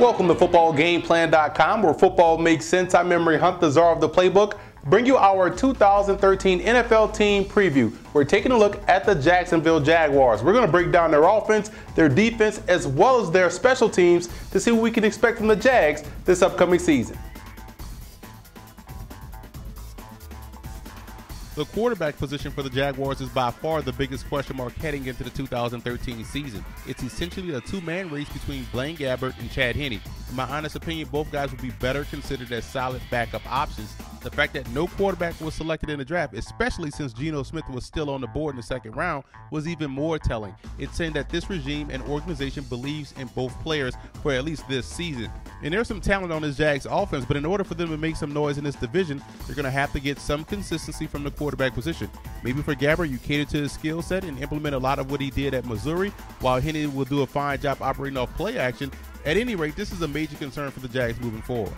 Welcome to FootballGamePlan.com, where football makes sense. I'm Emory Hunt, the czar of the playbook. Bring you our 2013 NFL team preview. We're taking a look at the Jacksonville Jaguars. We're going to break down their offense, their defense, as well as their special teams to see what we can expect from the Jags this upcoming season. The quarterback position for the Jaguars is by far the biggest question mark heading into the 2013 season. It's essentially a two-man race between Blaine Gabbert and Chad Henne. In my honest opinion, both guys would be better considered as solid backup options the fact that no quarterback was selected in the draft, especially since Geno Smith was still on the board in the second round, was even more telling. It's saying that this regime and organization believes in both players for at least this season. And there's some talent on this Jags offense, but in order for them to make some noise in this division, they're going to have to get some consistency from the quarterback position. Maybe for Gabbert, you cater to his skill set and implement a lot of what he did at Missouri, while Henne will do a fine job operating off play action. At any rate, this is a major concern for the Jags moving forward.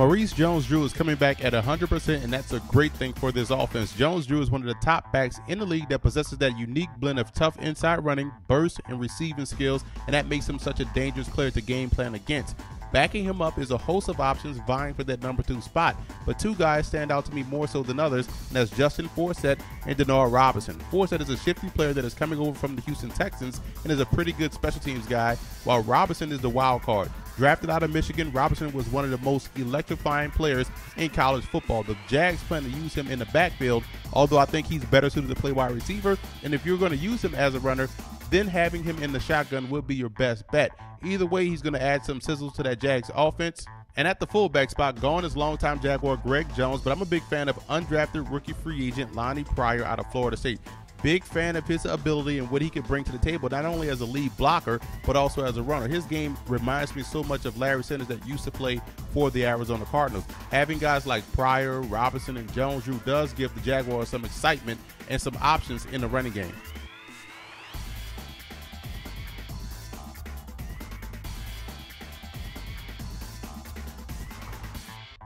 Maurice Jones Drew is coming back at 100%, and that's a great thing for this offense. Jones Drew is one of the top backs in the league that possesses that unique blend of tough inside running, burst, and receiving skills, and that makes him such a dangerous player to game plan against. Backing him up is a host of options vying for that number two spot, but two guys stand out to me more so than others, and that's Justin Forsett and Denard Robinson. Forsett is a shifty player that is coming over from the Houston Texans and is a pretty good special teams guy, while Robinson is the wild card. Drafted out of Michigan, Robinson was one of the most electrifying players in college football. The Jags plan to use him in the backfield, although I think he's better suited to play wide receiver. And if you're going to use him as a runner, then having him in the shotgun will be your best bet. Either way, he's going to add some sizzle to that Jags offense. And at the fullback spot, gone is longtime Jaguar Greg Jones, but I'm a big fan of undrafted rookie free agent Lonnie Pryor out of Florida State. Big fan of his ability and what he can bring to the table, not only as a lead blocker, but also as a runner. His game reminds me so much of Larry Centers that used to play for the Arizona Cardinals. Having guys like Pryor, Robinson, and Jones Drew does give the Jaguars some excitement and some options in the running game.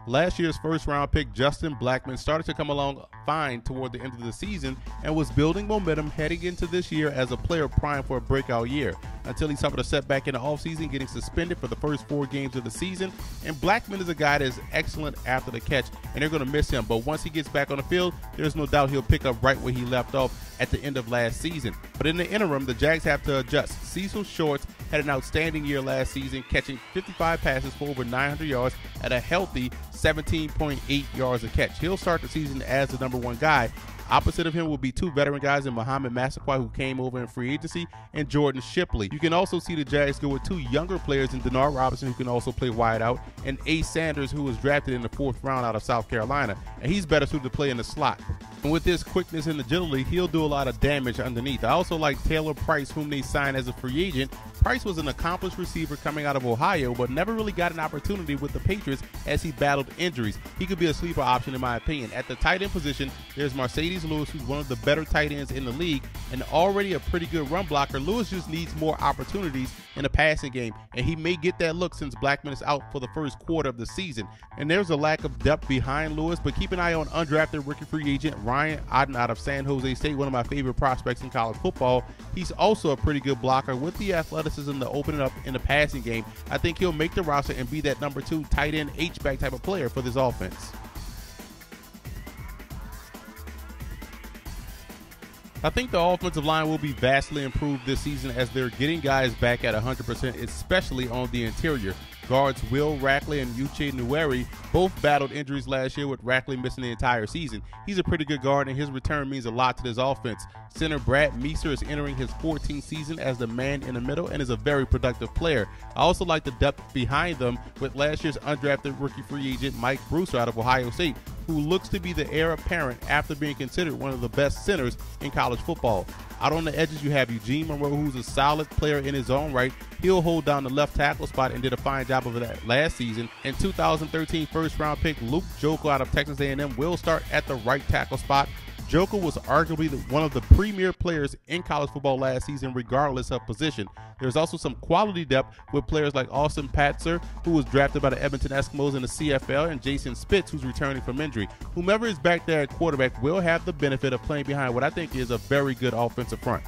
Last year's first round pick, Justin Blackmon, started to come along fine toward the end of the season and was building momentum heading into this year as a player primed for a breakout year until he suffered a setback in the offseason, getting suspended for the first four games of the season. And Blackmon is a guy that is excellent after the catch, and they're going to miss him. But once he gets back on the field, there's no doubt he'll pick up right where he left off at the end of last season. But in the interim, the Jags have to adjust. Cecil Shorts had an outstanding year last season, catching 55 passes for over 900 yards at a healthy 17.8 yards a catch. He'll start the season as the number one guy. Opposite of him will be two veteran guys in Mohamed Massaquoi, who came over in free agency, and Jordan Shipley. You can also see the Jags go with two younger players in Denard Robinson, who can also play wide out, and Ace Sanders, who was drafted in the fourth round out of South Carolina, and he's better suited to play in the slot. And with his quickness and agility, he'll do a lot of damage underneath. I also like Taylor Price, whom they signed as a free agent. Price was an accomplished receiver coming out of Ohio, but never really got an opportunity with the Patriots as he battled injuries. He could be a sleeper option, in my opinion. At the tight end position, there's Marcedes Lewis, who's one of the better tight ends in the league and already a pretty good run blocker. Lewis just needs more opportunities in the passing game, and he may get that look since Blackmon is out for the first quarter of the season. And there's a lack of depth behind Lewis, but keep an eye on undrafted rookie free agent Ryan Otten out of San Jose State, one of my favorite prospects in college football. He's also a pretty good blocker with the athleticism to open it up in the passing game. I think he'll make the roster and be that number two tight end H-back type of player for this offense. I think the offensive line will be vastly improved this season as they're getting guys back at 100%, especially on the interior. Guards Will Rackley and Uche Nwaneri both battled injuries last year, with Rackley missing the entire season. He's a pretty good guard, and his return means a lot to this offense. Center Brad Meester is entering his 14th season as the man in the middle and is a very productive player. I also like the depth behind them with last year's undrafted rookie free agent Mike Brewster out of Ohio State, who looks to be the heir apparent after being considered one of the best centers in college football. Out on the edges, you have Eugene Monroe, who's a solid player in his own right. He'll hold down the left tackle spot and did a fine job of that last season. In 2013 first round pick Luke Joeckel out of Texas A&M will start at the right tackle spot Joeckel was arguably one of the premier players in college football last season, regardless of position. There's also some quality depth with players like Austin Pasztor, who was drafted by the Edmonton Eskimos in the CFL, and Jason Spitz, who's returning from injury. Whomever is back there at quarterback will have the benefit of playing behind what I think is a very good offensive front.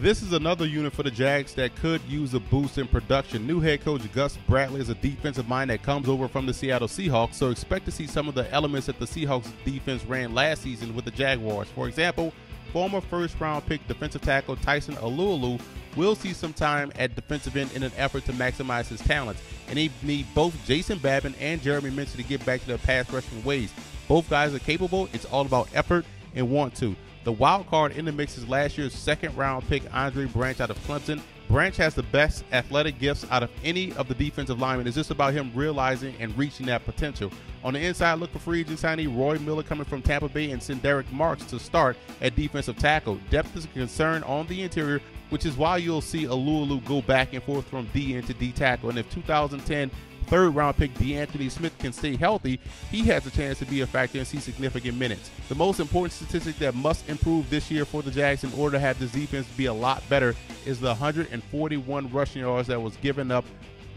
This is another unit for the Jags that could use a boost in production. New head coach Gus Bradley is a defensive mind that comes over from the Seattle Seahawks, so expect to see some of the elements that the Seahawks defense ran last season with the Jaguars. For example, former first round pick defensive tackle Tyson Alualu will see some time at defensive end in an effort to maximize his talents, and they need both Jason Babin and Jeremy Mincey to get back to their pass rushing ways. Both guys are capable. It's all about effort and want to. The wild card in the mix is last year's second round pick, Andre Branch out of Clemson. Branch has the best athletic gifts out of any of the defensive linemen. It's just about him realizing and reaching that potential. On the inside, look for free agent signee Roy Miller coming from Tampa Bay and Sen'Derrick Marks to start at defensive tackle. Depth is a concern on the interior, which is why you'll see Alualu go back and forth from D end to D tackle. And if 2010 third round pick D'Anthony Smith can stay healthy, he has a chance to be a factor and see significant minutes. The most important statistic that must improve this year for the Jags in order to have this defense be a lot better is the 141 rushing yards that was given up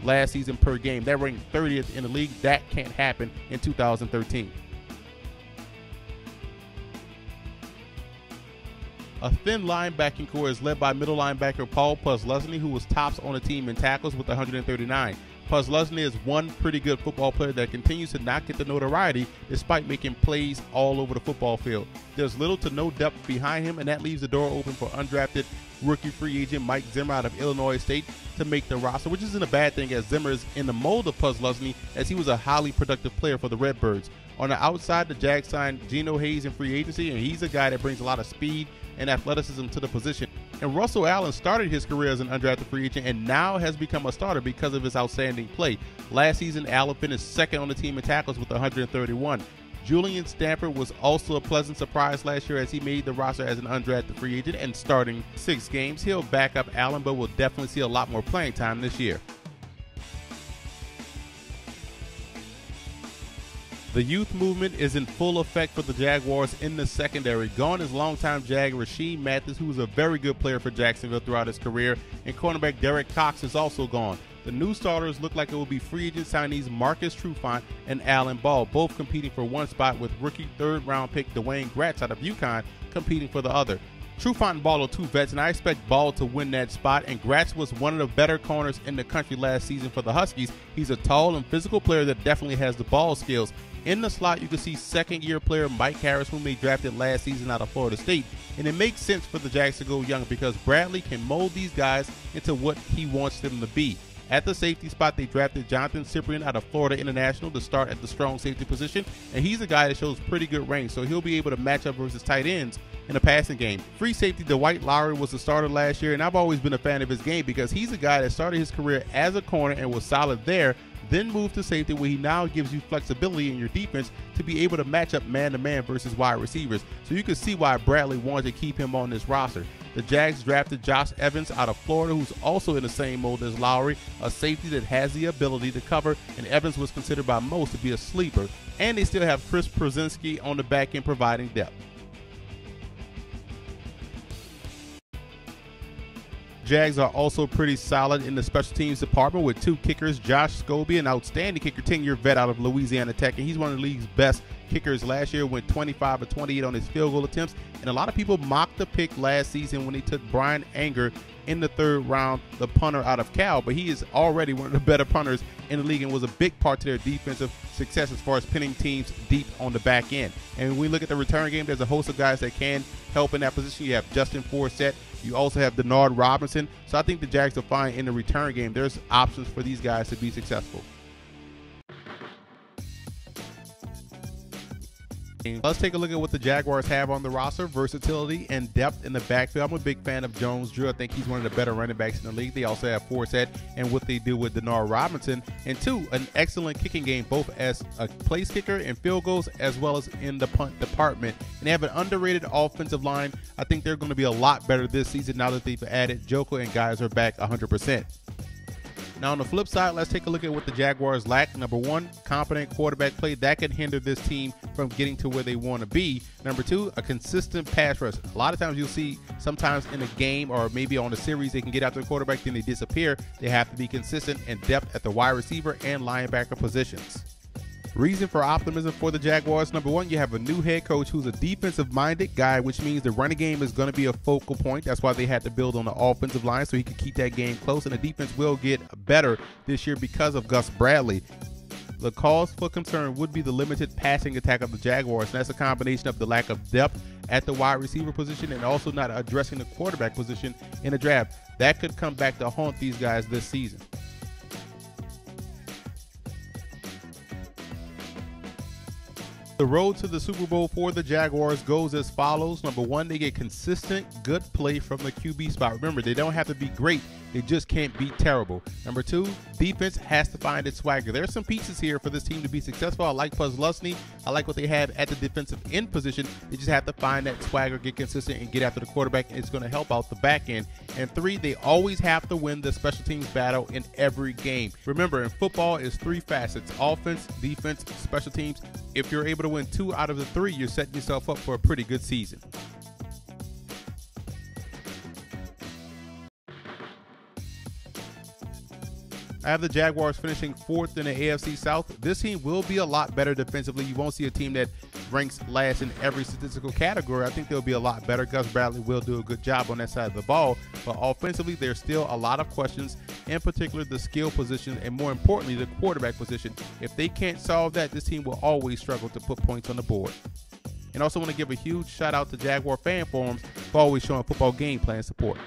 last season per game. That ranked 30th in the league. That can't happen in 2013. A thin linebacking core is led by middle linebacker Paul Posluszny, who was tops on the team in tackles with 139. Posluszny is one pretty good football player that continues to not get the notoriety despite making plays all over the football field. There's little to no depth behind him, and that leaves the door open for undrafted rookie free agent Mike Zimmer out of Illinois State to make the roster, which isn't a bad thing as Zimmer is in the mold of Posluszny as he was a highly productive player for the Redbirds. On the outside, the Jags signed Geno Hayes in free agency, and he's a guy that brings a lot of speed and athleticism to the position. And Russell Allen started his career as an undrafted free agent and now has become a starter because of his outstanding play. Last season, Allen finished second on the team in tackles with 131. Julian Stanford was also a pleasant surprise last year as he made the roster as an undrafted free agent and starting six games. He'll back up Allen, but will definitely see a lot more playing time this year. The youth movement is in full effect for the Jaguars in the secondary. Gone is longtime Jag Rashean Mathis, who was a very good player for Jacksonville throughout his career, and cornerback Derek Cox is also gone. The new starters look like it will be free agent signees Marcus Trufant and Alan Ball, both competing for one spot with rookie third round pick Dwayne Gratz out of UConn competing for the other. Trufant and Ball are two vets, and I expect Ball to win that spot. And Gratz was one of the better corners in the country last season for the Huskies. He's a tall and physical player that definitely has the ball skills. In the slot, you can see second year player Mike Harris, whom they drafted last season out of Florida State. And it makes sense for the Jags to go young because Bradley can mold these guys into what he wants them to be. At the safety spot, they drafted Jonathan Cyprien out of Florida International to start at the strong safety position, and he's a guy that shows pretty good range, so he'll be able to match up versus tight ends in a passing game. Free safety Dwight Lowery was the starter last year, and I've always been a fan of his game because he's a guy that started his career as a corner and was solid there, then moved to safety where he now gives you flexibility in your defense to be able to match up man to man versus wide receivers. So you can see why Bradley wanted to keep him on this roster. The Jags drafted Josh Evans out of Florida, who's also in the same mold as Lowery, a safety that has the ability to cover, and Evans was considered by most to be a sleeper. And they still have Chris Prosinski on the back end providing depth. Jags are also pretty solid in the special teams department with two kickers. Josh Scobee, an outstanding kicker, 10 year vet out of Louisiana Tech, and he's one of the league's best kickers last year, went 25 or 28 on his field goal attempts. And a lot of people mocked the pick last season when he took Bryan Anger in the third round, the punter out of Cal. But he is already one of the better punters in the league and was a big part to their defensive success as far as pinning teams deep on the back end. And when we look at the return game, there's a host of guys that can help in that position. You have Justin Forsett, you also have Denard Robinson. So I think the Jags will find in the return game there's options for these guys to be successful. Let's take a look at what the Jaguars have on the roster versatility and depth in the backfield. I'm a big fan of Jones Drew. I think he's one of the better running backs in the league. They also have Forsett and what they do with Denard Robinson. And two, an excellent kicking game, both as a place kicker and field goals, as well as in the punt department. And they have an underrated offensive line. I think they're going to be a lot better this season now that they've added Joko and guys are back 100%. Now, on the flip side, let's take a look at what the Jaguars lack. Number one, competent quarterback play that can hinder this team from getting to where they want to be. Number two, a consistent pass rush. A lot of times you'll see sometimes in a game or maybe on a series they can get after the quarterback, then they disappear. They have to be consistent and depth at the wide receiver and linebacker positions. Reason for optimism for the Jaguars number one, you have a new head coach who's a defensive minded guy, which means the running game is going to be a focal point. That's why they had to build on the offensive line so he could keep that game close. And the defense will get better this year because of Gus Bradley. The cause for concern would be the limited passing attack of the Jaguars. And that's a combination of the lack of depth at the wide receiver position and also not addressing the quarterback position in the draft. That could come back to haunt these guys this season. The road to the Super Bowl for the Jaguars goes as follows. Number one, they get consistent, good play from the QB spot. Remember, they don't have to be great, they just can't be terrible. Number two, defense has to find its swagger. There are some pieces here for this team to be successful. I like Posluszny. I like what they have at the defensive end position. They just have to find that swagger, get consistent, and get after the quarterback. It's going to help out the back end. And three, they always have to win the special teams battle in every game. Remember, in football, it's three facets offense, defense, special teams. If you're able to win two out of the three, you're setting yourself up for a pretty good season. I have the Jaguars finishing fourth in the AFC South. This team will be a lot better defensively. You won't see a team that ranks last in every statistical category. I think they'll be a lot better. Gus Bradley will do a good job on that side of the ball. But offensively, there's still a lot of questions, in particular the skill position and more importantly, the quarterback position. If they can't solve that, this team will always struggle to put points on the board. And also want to give a huge shout out to Jaguar fan forums for always showing football game plan support.